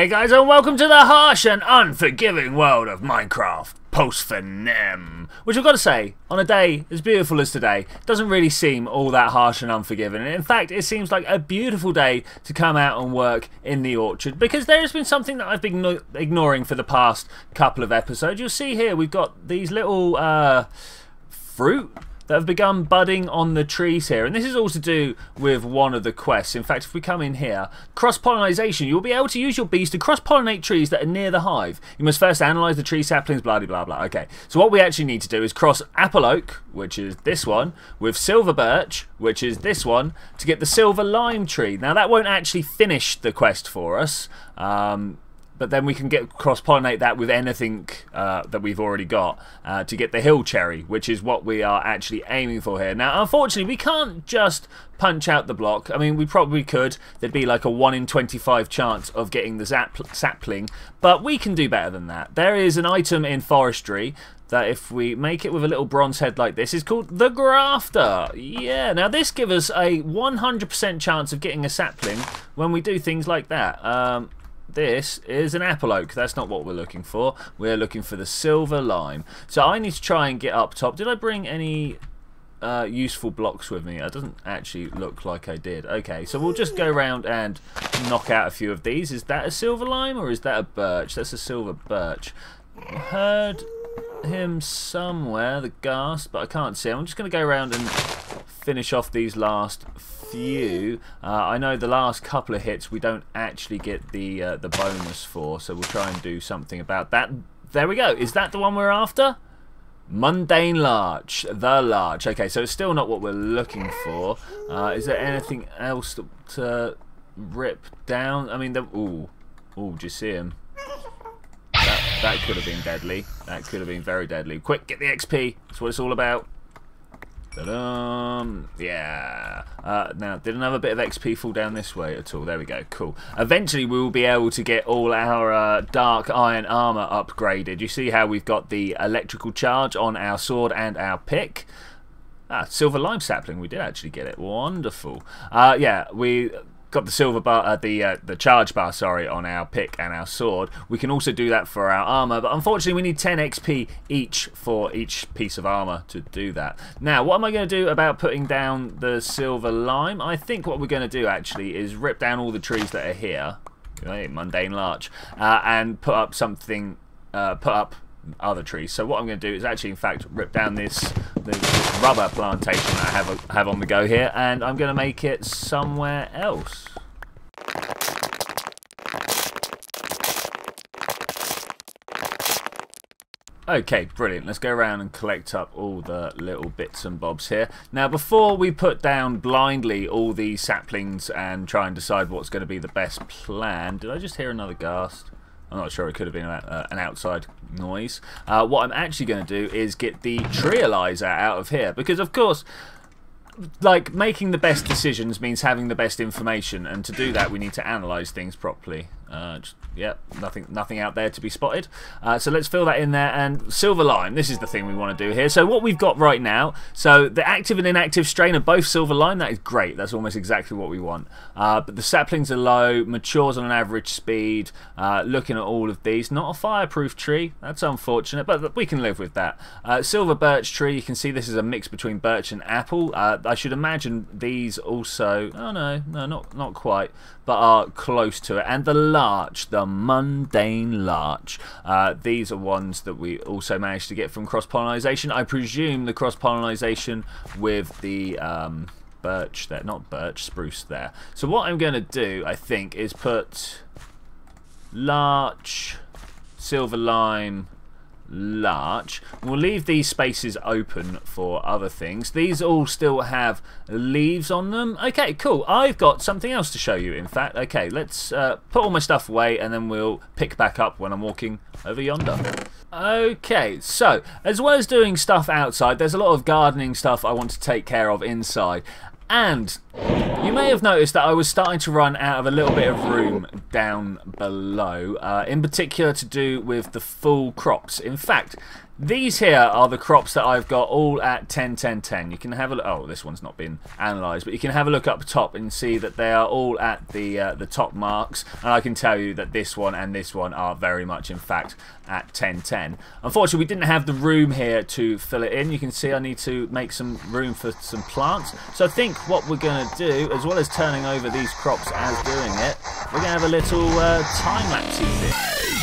Hey guys and welcome to the harsh and unforgiving world of Minecraft Post Finem. Which I've got to say, on a day as beautiful as today, doesn't really seem all that harsh and unforgiving. In fact, it seems like a beautiful day to come out and work in the orchard because there has been something that I've been ignoring for the past couple of episodes. You'll see here we've got these little uh, fruit that have begun budding on the trees here. And this is all to do with one of the quests. In fact, if we come in here, cross-pollination, you'll be able to use your bees to cross-pollinate trees that are near the hive. You must first analyse the tree saplings, blah, blah, blah. Okay, so what we actually need to do is cross apple oak, which is this one, with silver birch, which is this one, to get the silver lime tree. Now, that won't actually finish the quest for us. Um, but then we can get cross pollinate that with anything uh, that we've already got uh, to get the hill cherry, which is what we are actually aiming for here. Now, unfortunately, we can't just punch out the block. I mean, we probably could. There'd be like a 1 in 25 chance of getting the sapling, but we can do better than that. There is an item in forestry that if we make it with a little bronze head like this is called the grafter. Yeah, now this gives us a 100% chance of getting a sapling when we do things like that. Um, this is an apple oak. That's not what we're looking for. We're looking for the silver lime. So I need to try and get up top. Did I bring any uh, useful blocks with me? It doesn't actually look like I did. Okay, so we'll just go around and knock out a few of these. Is that a silver lime or is that a birch? That's a silver birch. Heard him somewhere, the ghast, but I can't see him. I'm just going to go around and finish off these last few. Uh, I know the last couple of hits we don't actually get the uh, the bonus for, so we'll try and do something about that. There we go. Is that the one we're after? Mundane Larch. The Larch. Okay, so it's still not what we're looking for. Uh, is there anything else to, to rip down? I mean, the, ooh. Ooh, do you see him? That, could have been deadly. That could have been very deadly. Quick, get the XP. That's what it's all about. Yeah. Uh, now, did another bit of XP fall down this way at all? There we go. Cool. Eventually, we will be able to get all our uh, dark iron armor upgraded. You see how we've got the electrical charge on our sword and our pick? Ah, silver lime sapling. We did actually get it. Wonderful. Uh, yeah, we got the silver bar, uh, the uh, the charge bar, sorry, on our pick and our sword. We can also do that for our armor, but unfortunately we need 10 XP each for each piece of armor to do that. Now, what am I going to do about putting down the silver lime? I think what we're going to do actually is rip down all the trees that are here, okay, mundane larch, uh, and put up something, uh, put up other trees. So what I'm going to do is actually, in fact, rip down this, this, rubber plantation that I have, a, have on the go here, and I'm going to make it somewhere else. Okay, brilliant. Let's go around and collect up all the little bits and bobs here. Now, before we put down blindly all these saplings and try and decide what's going to be the best plan... Did I just hear another ghast? I'm not sure, it could have been uh, an outside noise. Uh, what I'm actually going to do is get the Treealyzer out of here. Because, of course, like, making the best decisions means having the best information. And to do that, we need to analyse things properly. Uh, just, yep, nothing, nothing out there to be spotted. Uh, so let's fill that in there. And silver lime, this is the thing we want to do here. So what we've got right now, so the active and inactive strain are both silver lime. That is great. That's almost exactly what we want. Uh, but the saplings are low, matures on an average speed. Uh, looking at all of these, not a fireproof tree. That's unfortunate, but we can live with that. Uh, silver birch tree, you can see this is a mix between birch and apple. Uh, I should imagine these also. Oh no, no, not not quite, but are close to it. And the larch, the mundane larch. Uh, these are ones that we also managed to get from cross-pollination. I presume the cross-pollination with the um, birch there, not birch, spruce there. So what I'm going to do, I think, is put larch, silver lime, larch. We'll leave these spaces open for other things. These all still have leaves on them. Okay, cool. I've got something else to show you, in fact. Okay, let's uh, put all my stuff away and then we'll pick back up when I'm walking over yonder. Okay, so as well as doing stuff outside, there's a lot of gardening stuff I want to take care of inside. And you may have noticed that I was starting to run out of a little bit of room down below, uh, in particular to do with the full crops. In fact, these here are the crops that I've got all at 10, 10, 10. You can have a look. Oh, this one's not been analysed, but you can have a look up top and see that they are all at the uh, the top marks. And I can tell you that this one and this one are very much, in fact, at 10, 10. Unfortunately, we didn't have the room here to fill it in. You can see I need to make some room for some plants. So I think what we're going to do, as well as turning over these crops as doing it, we're going to have a little uh, time-lapse bit. know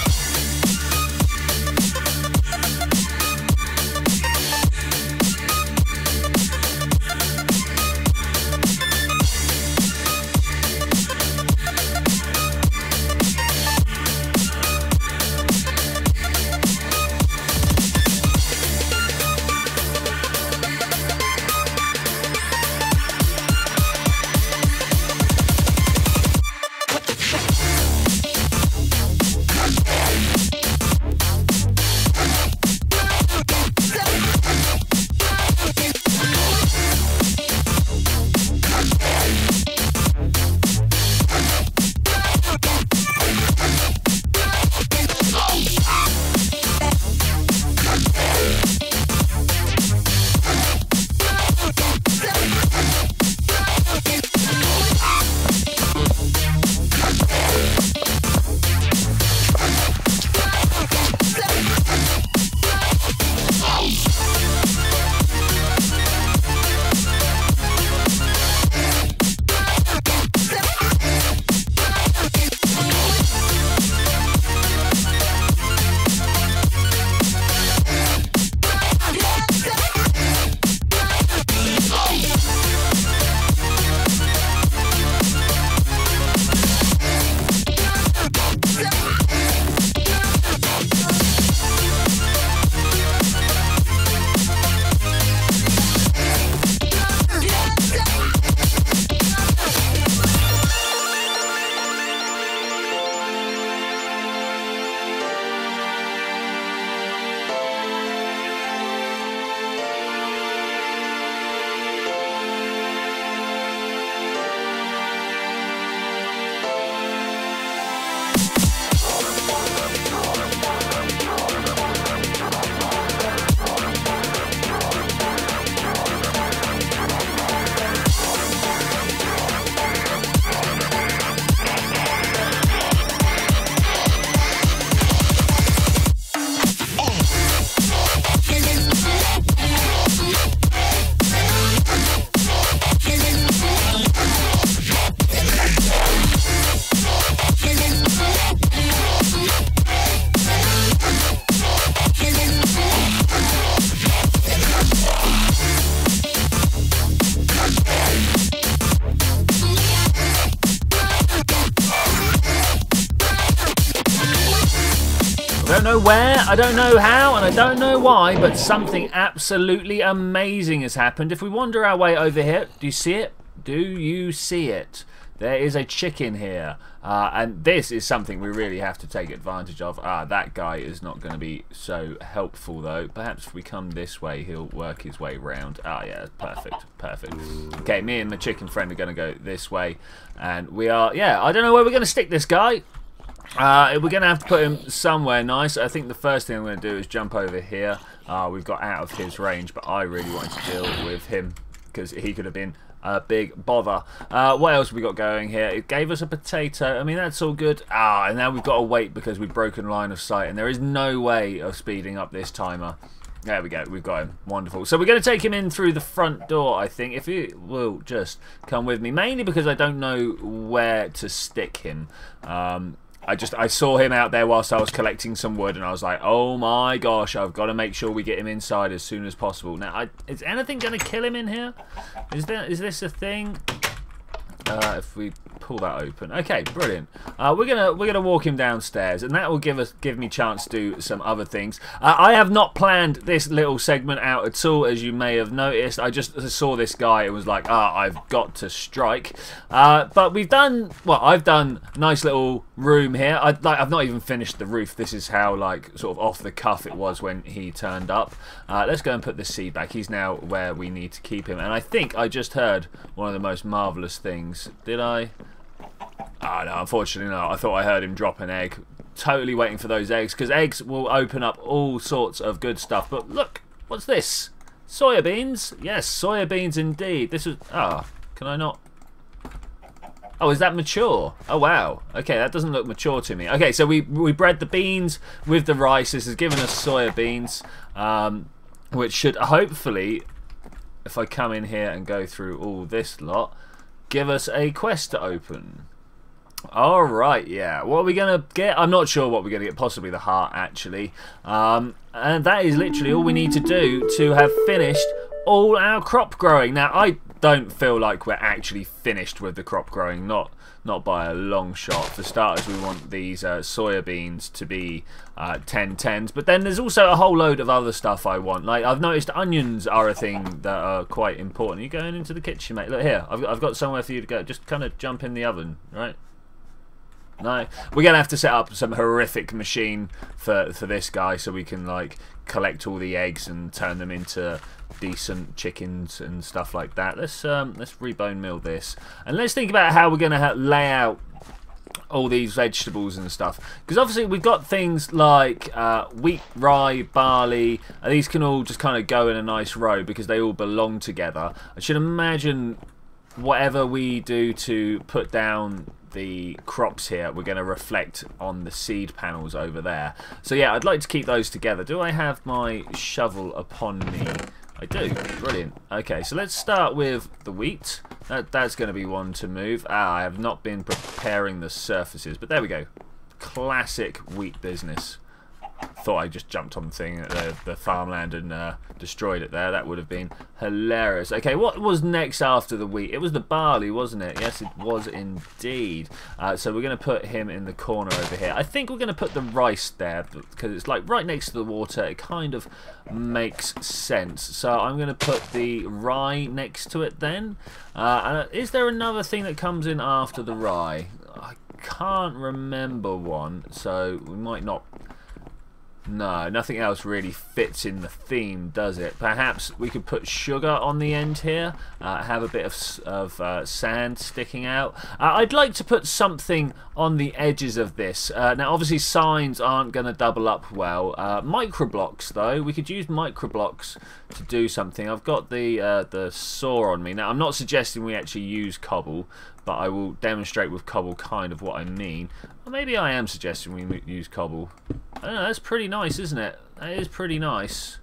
I don't know how, and I don't know why, but something absolutely amazing has happened. If we wander our way over here, do you see it? Do you see it? There is a chicken here. Uh, and this is something we really have to take advantage of. Ah, that guy is not going to be so helpful, though. Perhaps if we come this way, he'll work his way round. Ah, yeah, perfect, perfect. Okay, me and the chicken friend are going to go this way. And we are, yeah, I don't know where we're going to stick this guy. Uh, we're going to have to put him somewhere nice. I think the first thing I'm going to do is jump over here. Uh, we've got out of his range, but I really wanted to deal with him because he could have been a big bother. Uh, what else we got going here? It gave us a potato. I mean, that's all good. Ah, and now we've got to wait because we've broken line of sight, and there is no way of speeding up this timer. There we go, we've got him. Wonderful. So we're going to take him in through the front door, I think, if you will just come with me. Mainly because I don't know where to stick him. Um, I just I saw him out there whilst I was collecting some wood, and I was like, "Oh my gosh, I've got to make sure we get him inside as soon as possible." Now, I, is anything going to kill him in here? Is there is this a thing? Uh, if we pull that open. Okay, brilliant. Uh, we're gonna we're gonna walk him downstairs, and that will give us give me chance to do some other things. Uh, I have not planned this little segment out at all, as you may have noticed. I just saw this guy and was like, ah, I've got to strike. Uh, but we've done well. I've done nice little room here. I, like, I've not even finished the roof. This is how like sort of off the cuff it was when he turned up. Uh, let's go and put the seed back. He's now where we need to keep him, and I think I just heard one of the most marvelous things. Did I? Ah, no, unfortunately not. I thought I heard him drop an egg. totally waiting for those eggs because eggs will open up all sorts of good stuff. But look, what's this? Soya beans? Yes, soya beans indeed. This is... Ah, oh, can I not... Oh, is that mature? Oh, wow. Okay, that doesn't look mature to me. Okay, so we, we bred the beans with the rice. This has given us soya beans, um, which should hopefully, if I come in here and go through all this lot, give us a quest to open. Alright, yeah. What are we going to get? I'm not sure what we're going to get. Possibly the heart, actually. Um, and that is literally all we need to do to have finished all our crop growing. Now, I don't feel like we're actually finished with the crop growing. Not not by a long shot. For starters, we want these uh, soya beans to be uh, 1010s. But then there's also a whole load of other stuff I want. Like, I've noticed onions are a thing that are quite important. Are you going into the kitchen, mate? Look here. I've, I've got somewhere for you to go. Just kind of jump in the oven, right? No, we're gonna have to set up some horrific machine for for this guy so we can like collect all the eggs and turn them into decent chickens and stuff like that. Let's um let's rebone mill this and let's think about how we're gonna lay out all these vegetables and stuff because obviously we've got things like uh, wheat, rye, barley and these can all just kind of go in a nice row because they all belong together. I should imagine whatever we do to put down the crops here we're going to reflect on the seed panels over there. So yeah, I'd like to keep those together. Do I have my shovel upon me? I do. Brilliant. Okay, so let's start with the wheat. That, that's going to be one to move. Ah, I have not been preparing the surfaces, but there we go. Classic wheat business thought I just jumped on the thing at the, the farmland and uh, destroyed it there. That would have been hilarious. Okay, what was next after the wheat? It was the barley, wasn't it? Yes, it was indeed. Uh, so we're going to put him in the corner over here. I think we're going to put the rice there because it's like right next to the water. It kind of makes sense. So I'm going to put the rye next to it then. Uh, is there another thing that comes in after the rye? I can't remember one, so we might not no, nothing else really fits in the theme, does it? Perhaps we could put sugar on the end here, uh, have a bit of, of uh, sand sticking out. Uh, I'd like to put something on the edges of this. Uh, now, obviously, signs aren't going to double up well. Uh, microblocks, though, we could use microblocks to do something. I've got the uh, the saw on me. Now, I'm not suggesting we actually use cobble, but I will demonstrate with cobble kind of what I mean. Or maybe I am suggesting we use cobble. I don't know, that's pretty nice, isn't it? That is pretty nice.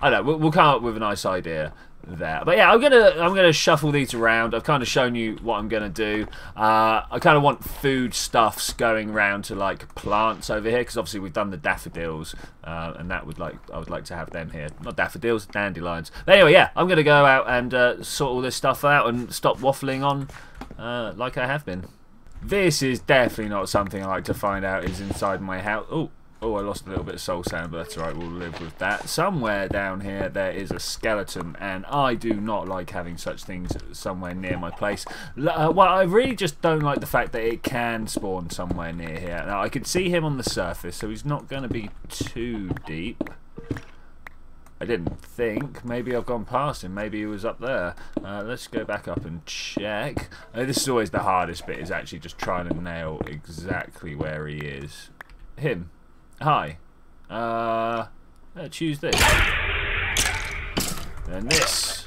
I don't know, we'll, we'll come up with a nice idea there. But yeah, I'm gonna I'm gonna shuffle these around. I've kind of shown you what I'm gonna do. Uh, I kind of want food stuffs going round to like plants over here because obviously we've done the daffodils, uh, and that would like I would like to have them here. Not daffodils, dandelions. But anyway, yeah, I'm gonna go out and uh, sort all this stuff out and stop waffling on uh, like I have been. This is definitely not something I like to find out is inside my house. Oh. Oh, I lost a little bit of soul sand, but that's alright, we'll live with that. Somewhere down here there is a skeleton, and I do not like having such things somewhere near my place. Uh, well, I really just don't like the fact that it can spawn somewhere near here. Now, I can see him on the surface, so he's not going to be too deep. I didn't think. Maybe I've gone past him. Maybe he was up there. Uh, let's go back up and check. Uh, this is always the hardest bit, is actually just trying to nail exactly where he is. Him. Hi. Uh, choose this. And this.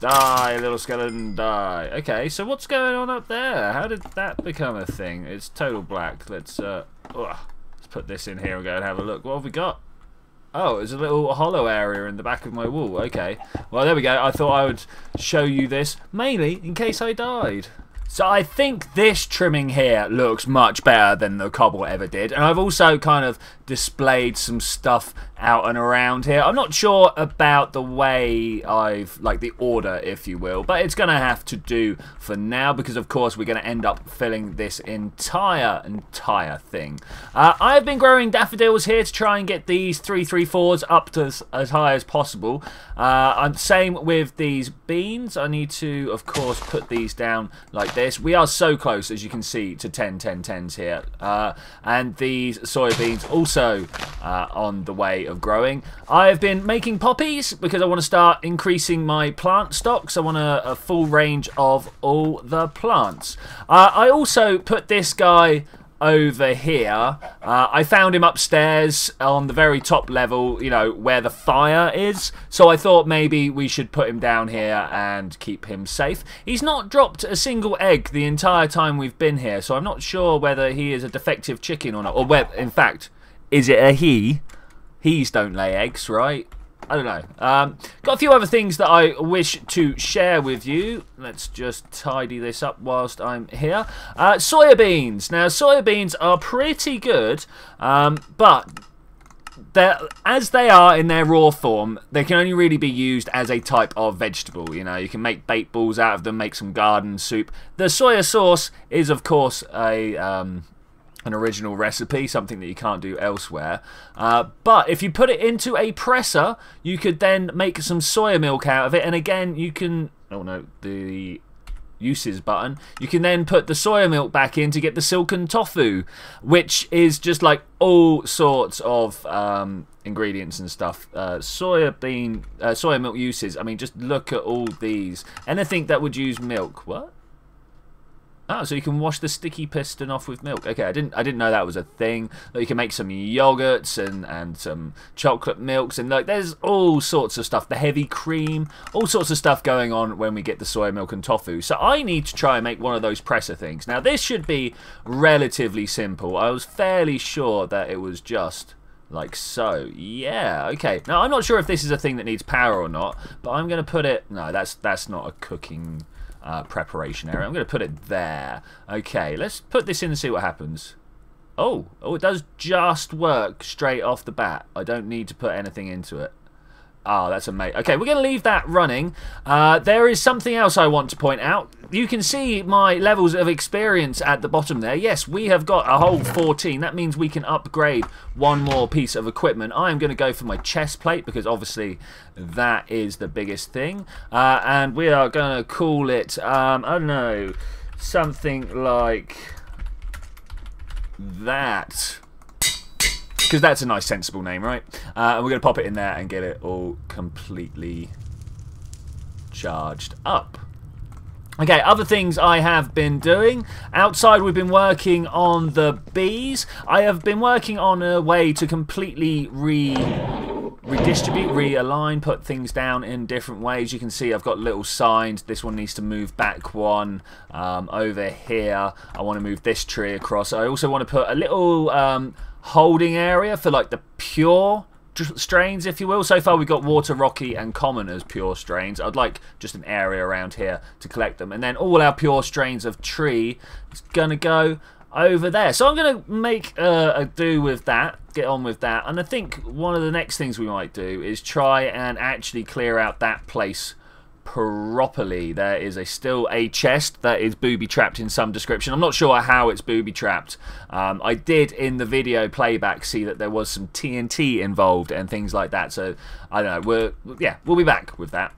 Die, little skeleton, die. Okay, so what's going on up there? How did that become a thing? It's total black. Let's, uh, ugh, let's put this in here and go and have a look. What have we got? Oh, there's a little hollow area in the back of my wall. Okay. Well, there we go. I thought I would show you this, mainly in case I died. So I think this trimming here looks much better than the cobble ever did. And I've also kind of displayed some stuff out and around here. I'm not sure about the way I've, like the order, if you will, but it's going to have to do for now because, of course, we're going to end up filling this entire, entire thing. Uh, I've been growing daffodils here to try and get these 334s up to as, high as possible. Uh, same with these beans. I need to, of course, put these down like this. We are so close, as you can see, to 10, 10, 10s here. Uh, and these soybeans also uh, on the way of growing. I've been making poppies because I want to start increasing my plant stocks. I want a, a full range of all the plants. Uh, I also put this guy over here. Uh, I found him upstairs on the very top level, you know, where the fire is. So I thought maybe we should put him down here and keep him safe. He's not dropped a single egg the entire time we've been here, so I'm not sure whether he is a defective chicken or not. Or, where, in fact, is it a he? He's don't lay eggs, right? I don't know. Um, got a few other things that I wish to share with you. Let's just tidy this up whilst I'm here. Uh, soya beans. Now, soya beans are pretty good, um, but as they are in their raw form, they can only really be used as a type of vegetable. You know, you can make bait balls out of them, make some garden soup. The soya sauce is, of course, a um, an original recipe, something that you can't do elsewhere. Uh, but if you put it into a presser, you could then make some soya milk out of it. And again, you can... Oh no, the uses button. You can then put the soya milk back in to get the silken tofu, which is just like all sorts of um, ingredients and stuff. Uh, soya bean, uh, soya milk uses. I mean, just look at all these. Anything that would use milk. What? Oh, so you can wash the sticky piston off with milk. Okay, I didn't I didn't know that was a thing. you can make some yogurts and and some chocolate milks and like there's all sorts of stuff. The heavy cream, all sorts of stuff going on when we get the soy milk and tofu. So I need to try and make one of those presser things. Now this should be relatively simple. I was fairly sure that it was just like so. Yeah, okay. Now I'm not sure if this is a thing that needs power or not, but I'm going to put it. No, that's that's not a cooking uh, preparation area. I'm going to put it there. Okay, let's put this in and see what happens. Oh, oh, it does just work straight off the bat. I don't need to put anything into it. Oh, that's amazing. Okay, we're going to leave that running. Uh, there is something else I want to point out. You can see my levels of experience at the bottom there. Yes, we have got a whole 14. That means we can upgrade one more piece of equipment. I am going to go for my chest plate because obviously that is the biggest thing. Uh, and we are going to call it, um, I don't know, something like that because that's a nice sensible name, right? Uh, and we're going to pop it in there and get it all completely charged up. Okay, other things I have been doing. Outside we've been working on the bees. I have been working on a way to completely re redistribute, realign, put things down in different ways. You can see I've got little signs. This one needs to move back one um, over here. I want to move this tree across. I also want to put a little um, holding area for like the pure strains, if you will. So far, we've got Water Rocky and Common as pure strains. I'd like just an area around here to collect them. And then all our pure strains of tree is going to go over there. So I'm going to make uh, a do with that, get on with that. And I think one of the next things we might do is try and actually clear out that place properly. There is a still a chest that is booby trapped in some description. I'm not sure how it's booby trapped. Um, I did in the video playback see that there was some TNT involved and things like that. So I don't know. We're yeah, we'll be back with that.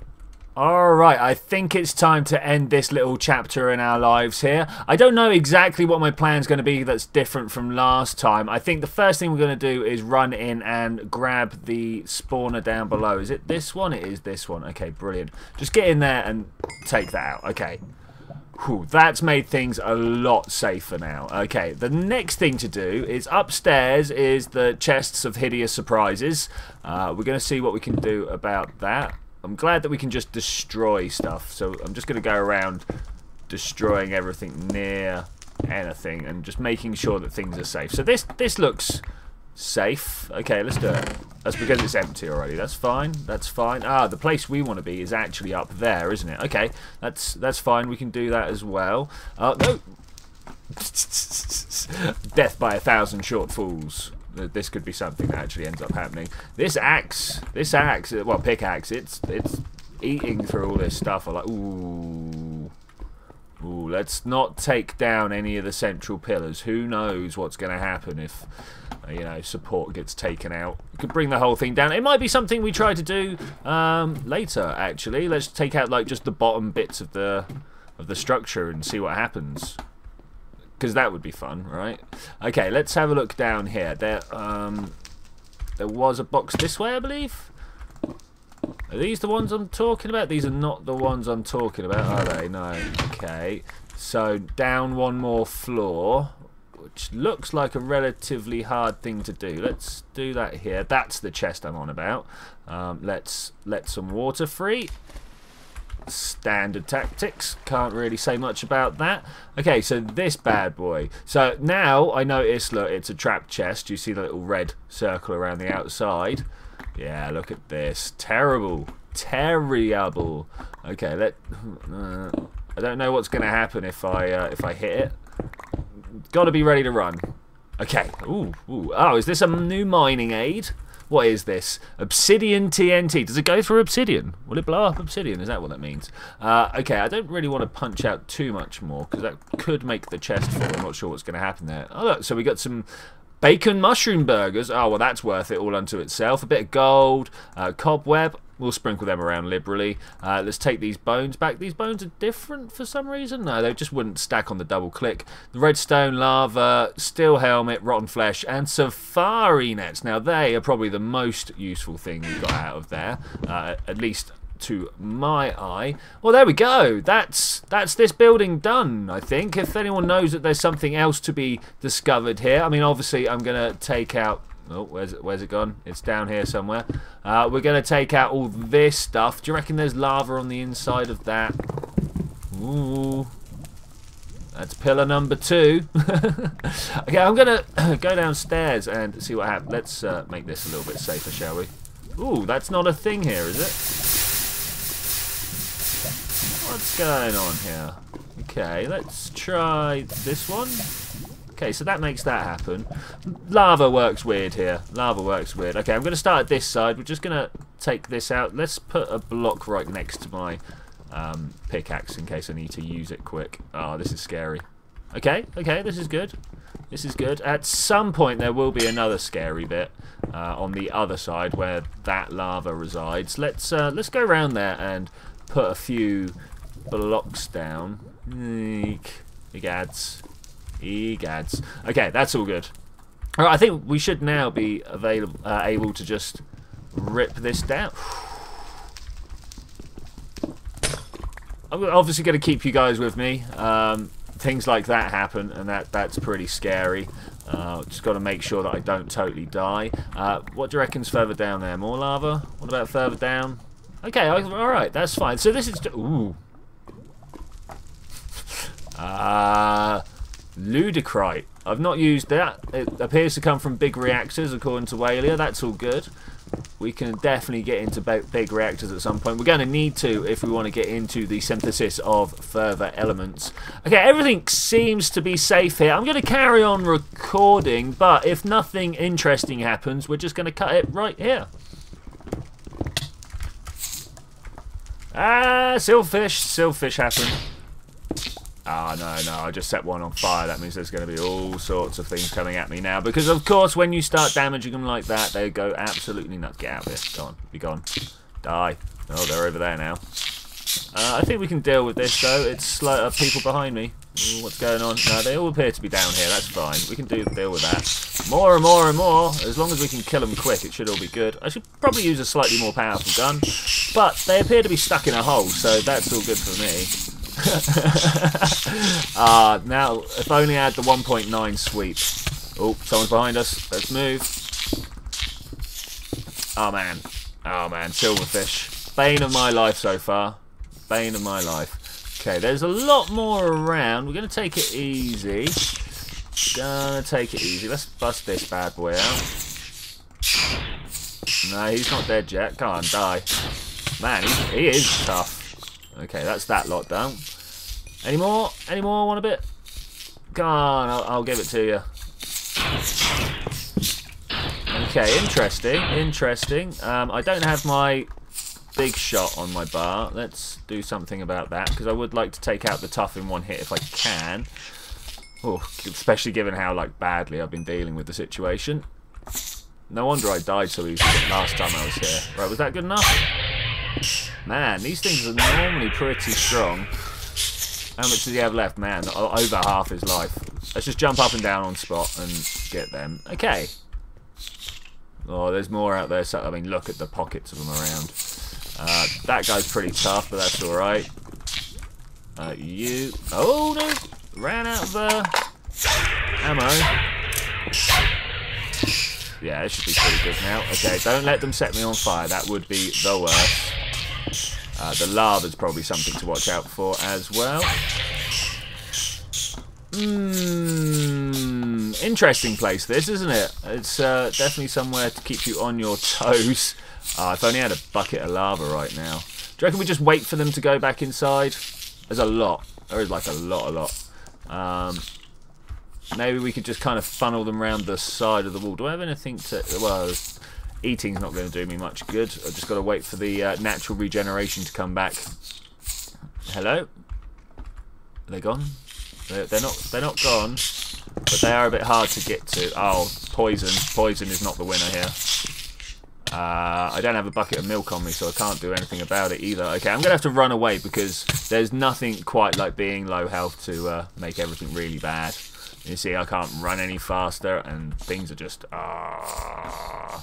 Alright, I think it's time to end this little chapter in our lives here. I don't know exactly what my plan's going to be that's different from last time. I think the first thing we're going to do is run in and grab the spawner down below. Is it this one? It is this one. Okay, brilliant. Just get in there and take that out. Okay. Whew, that's made things a lot safer now. Okay, the next thing to do is upstairs is the chests of hideous surprises. Uh, we're going to see what we can do about that. I'm glad that we can just destroy stuff. So I'm just going to go around destroying everything near anything and just making sure that things are safe. So this this looks safe. Okay, let's do it. That's because it's empty already. That's fine. That's fine. Ah, the place we want to be is actually up there, isn't it? Okay, that's that's fine. We can do that as well. Uh, no. Death by a thousand short fools this could be something that actually ends up happening. This axe, this axe, well, pickaxe, it's it's eating through all this stuff. I'm like, ooh, ooh, let's not take down any of the central pillars. Who knows what's going to happen if, you know, support gets taken out. It could bring the whole thing down. It might be something we try to do um, later, actually. Let's take out, like, just the bottom bits of the of the structure and see what happens because that would be fun, right? Okay, let's have a look down here. There, um, there was a box this way, I believe. Are these the ones I'm talking about? These are not the ones I'm talking about, are they? No. Okay. So down one more floor. which looks like a relatively hard thing to do. Let's do that here. That's the chest I'm on about. Um, let's let some water free. Standard tactics. Can't really say much about that. Okay, so this bad boy. So now I notice, look, it's a trap chest. You see the little red circle around the outside. Yeah, look at this. Terrible. Terrible. Okay, let... Uh, I don't know what's going to happen if I uh, if I hit it. Got to be ready to run. Okay. Ooh, ooh. Oh, is this a new mining aid? What is this? Obsidian TNT. Does it go through obsidian? Will it blow up obsidian? Is that what that means? Uh, okay, I don't really want to punch out too much more because that could make the chest full. I'm not sure what's going to happen there. Oh, look, so we got some bacon mushroom burgers. Oh, well, that's worth it all unto itself. A bit of gold, uh, cobweb. We'll sprinkle them around liberally. Uh, let's take these bones back. These bones are different for some reason. No, they just wouldn't stack on the double click. The redstone, lava, steel helmet, rotten flesh, and safari nets. Now, they are probably the most useful thing we got out of there. Uh, at least to my eye. Well, there we go. That's that's this building done, I think. If anyone knows that there's something else to be discovered here, I mean, obviously, I'm going to take out Oh, where's it, where's it gone? It's down here somewhere. Uh, we're going to take out all this stuff. Do you reckon there's lava on the inside of that? Ooh. That's pillar number two. okay, I'm going to go downstairs and see what happens. Let's uh, make this a little bit safer, shall we? Ooh, that's not a thing here, is it? What's going on here? Okay, let's try this one. Okay, so that makes that happen. Lava works weird here. Lava works weird. Okay, I'm going to start at this side. We're just going to take this out. Let's put a block right next to my um, pickaxe in case I need to use it quick. Oh, this is scary. Okay, okay, this is good. This is good. At some point there will be another scary bit uh, on the other side where that lava resides. Let's uh, let's go around there and put a few blocks down. Eek. Egads. Egads. Okay, that's all good. All right, I think we should now be available, uh, able to just rip this down. I'm obviously going to keep you guys with me. Um, things like that happen, and that that's pretty scary. Uh, just got to make sure that I don't totally die. Uh, what do you reckon's further down there? More lava? What about further down? Okay, alright, that's fine. So this is... Ooh. Uh, Ludicrite. I've not used that. It appears to come from big reactors, according to WAILA. That's all good. We can definitely get into big reactors at some point. We're going to need to if we want to get into the synthesis of further elements. Okay, everything seems to be safe here. I'm going to carry on recording, but if nothing interesting happens, we're just going to cut it right here. Ah, silverfish. Silverfish happen. Ah, oh, no, no, I just set one on fire. That means there's going to be all sorts of things coming at me now. Because, of course, when you start damaging them like that, they go absolutely nuts. Get out of here. Go on. Be gone. Die. Oh, they're over there now. Uh, I think we can deal with this, though. It's slow, uh, people behind me. Ooh, what's going on? No, they all appear to be down here. That's fine. We can do deal with that. More and more and more. As long as we can kill them quick, it should all be good. I should probably use a slightly more powerful gun. But they appear to be stuck in a hole, so that's all good for me. Uh, now, if only I had the 1.9 sweep. Oh, someone's behind us. Let's move. Oh, man. Oh, man. Silverfish. Bane of my life so far. Bane of my life. Okay, there's a lot more around. We're going to take it easy. Gonna take it easy. Let's bust this bad boy out. No, he's not dead yet. Come on, die. Man, he, he is tough. Okay, that's that lot done. Any more? Any more? Want a bit? Come on, I'll, I'll give it to you. Okay, interesting, interesting. Um, I don't have my big shot on my bar. Let's do something about that, because I would like to take out the tough in one hit if I can. Oh, especially given how like badly I've been dealing with the situation. No wonder I died so easily last time I was here. Right, was that good enough? Man, these things are normally pretty strong. How much does he have left? Man, over half his life. Let's just jump up and down on spot and get them. Okay. Oh, there's more out there. So, I mean, look at the pockets of them around. Uh, that guy's pretty tough, but that's alright. Uh, you... Oh, no! Ran out of the... ammo. Yeah, it should be pretty good now. Okay, don't let them set me on fire. That would be the worst. Uh, the lava's probably something to watch out for as well. Hmm, interesting place this, isn't it? It's uh, definitely somewhere to keep you on your toes. Oh, if only had a bucket of lava right now. Do you reckon we just wait for them to go back inside? There's a lot. There is like a lot, a lot. Um, maybe we could just kind of funnel them around the side of the wall. Do I have anything to... Well, eating's not going to do me much good. I've just got to wait for the uh, natural regeneration to come back. Hello? Are they gone? They're, they're not. They're not gone, but they are a bit hard to get to. Oh, poison! Poison is not the winner here. Uh, I don't have a bucket of milk on me, so I can't do anything about it either. Okay, I'm going to have to run away because there's nothing quite like being low health to uh, make everything really bad. You see, I can't run any faster, and things are just... Uh...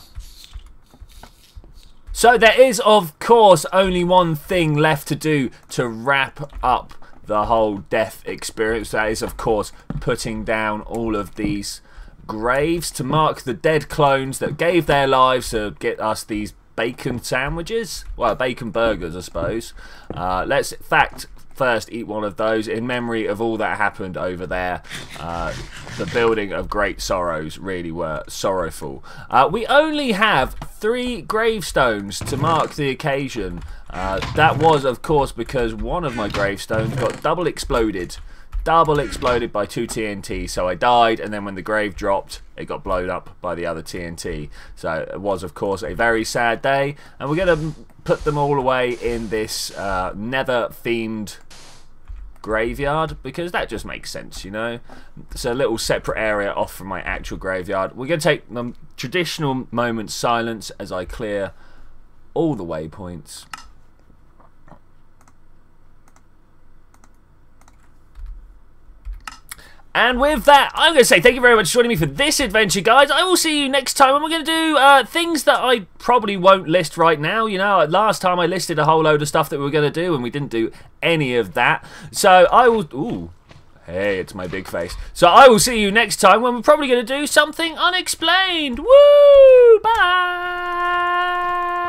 So there is, of course, only one thing left to do to wrap up the whole death experience. That is, of course, putting down all of these graves to mark the dead clones that gave their lives to get us these bacon sandwiches. Well, bacon burgers, I suppose. Uh, let's, fact, first eat one of those in memory of all that happened over there. Uh, the building of great sorrows really were sorrowful. Uh, we only have three gravestones to mark the occasion. Uh, that was, of course, because one of my gravestones got double exploded. Double exploded by two TNT, so I died, and then when the grave dropped, it got blown up by the other TNT. So it was, of course, a very sad day, and we're going to put them all away in this uh, nether-themed graveyard because that just makes sense, you know. It's a little separate area off from my actual graveyard. We're going to take the traditional moment silence as I clear all the waypoints. And with that, I'm going to say thank you very much for joining me for this adventure, guys. I will see you next time, and we're going to do uh, things that I probably won't list right now. You know, last time I listed a whole load of stuff that we were going to do, and we didn't do any of that. So I will... Ooh. Hey, it's my big face. So I will see you next time when we're probably going to do something unexplained. Woo! Bye!